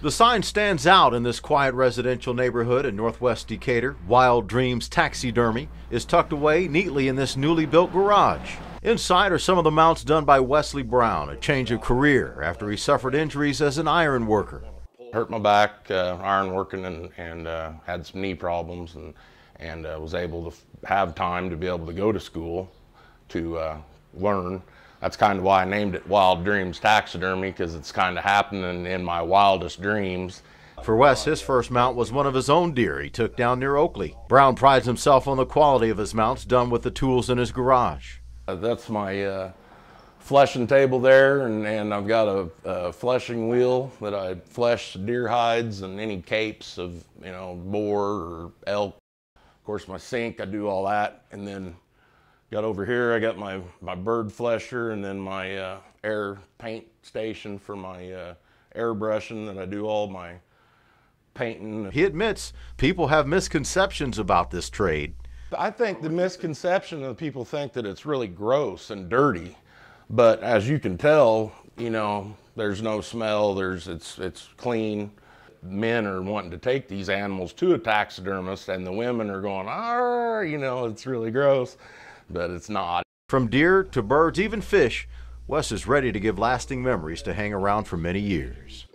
The sign stands out in this quiet residential neighborhood in northwest Decatur. Wild Dreams Taxidermy is tucked away neatly in this newly built garage. Inside are some of the mounts done by Wesley Brown, a change of career after he suffered injuries as an iron worker. Hurt my back, uh, iron working, and, and uh, had some knee problems, and, and uh, was able to have time to be able to go to school to uh, learn that's kind of why I named it Wild Dreams Taxidermy because it's kind of happening in my wildest dreams. For Wes, his first mount was one of his own deer he took down near Oakley. Brown prides himself on the quality of his mounts done with the tools in his garage. Uh, that's my uh, fleshing table there, and, and I've got a, a, fleshing wheel that I flesh deer hides and any capes of, you know, boar or elk. Of course, my sink, I do all that, and then Got over here, I got my, my bird flesher and then my uh, air paint station for my uh, airbrushing that I do all my painting. He admits people have misconceptions about this trade. I think the misconception of people think that it's really gross and dirty, but as you can tell, you know, there's no smell, there's, it's, it's clean. Men are wanting to take these animals to a taxidermist and the women are going, ah, you know, it's really gross but it's not. From deer to birds, even fish, Wes is ready to give lasting memories to hang around for many years.